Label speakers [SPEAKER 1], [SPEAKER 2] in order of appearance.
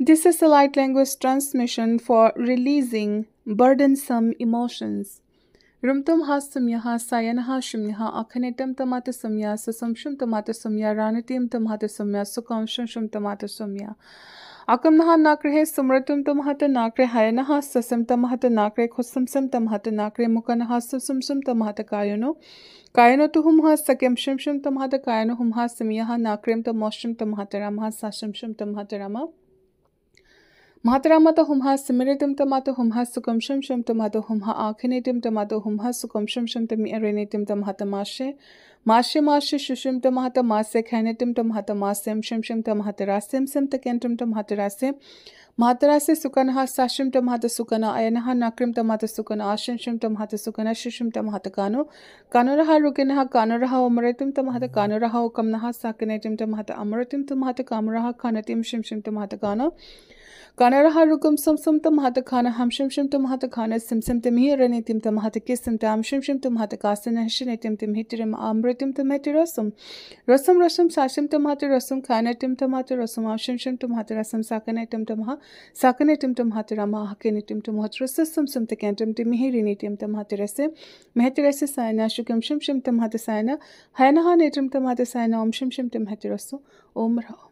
[SPEAKER 1] This is a light language transmission for releasing burdensome emotions. Rumtum ha sumyaha sayanaha shumyaha akhanitam tamata sumya sasumshum tamata sumya ranitim tamata sumya sukamshum shum tamata sumya. Akamnaha nakre sumratum tamata nakre hayanaha sasam tamata nakre khusumsam tamata nakre mukanaha susumsum tamata kayano. Kayano tuhumha sakyam shumshum tamata kayano humha sumyaha nakrem tamoshum tamata ramha sashumshum tamata మాత్రమత హుంహాస్ మిరిటిం తమత హుంహాస్ కంశం శం తమత హుంహ ఆఖనిటిం తమత హుంహాస్ కంశం శం తమి ఎరెనిటిం తమహ తమాషే Mashe mashe shushum tamhata mashe khanitim tamhata masem shum shum tamhata rasim sim takentum tamhata rasim. Mahatarase sukanaha sashim tamhata sukana ayanaha nakrim tamhata sukana ashim shum tamhata sukana shushum tamhata kano. Kanuraha rukinaha kanuraha umaritim tamhata kanuraha ukamnaha sakanitim tamhata amaritim tamhata kamuraha kanatim shim shim tamhata kano. Kanaraha rukum sum sum tam hata khana ham shim shim tum hata khana sim sim tim hi rani tim tam hata kis sim tam shim shim tum hata kasan hishne tim tim hitirim अमृतम तो मैं रसम रसम रसम साशम तो महा रसम खाने Tim तो महा रसम आशम शम तो महा रसम साकने टिम तो महा साकने टिम तो महा रमा हके टिम तो महत रसम सम तक टिम टिम ही टिम तो महा रसे। मेहत रसे सायना शुकम शम शम तो महा सायना हैना हा ने टिम तो सायना ओम शम शम तम हत रसो। ओम रहा।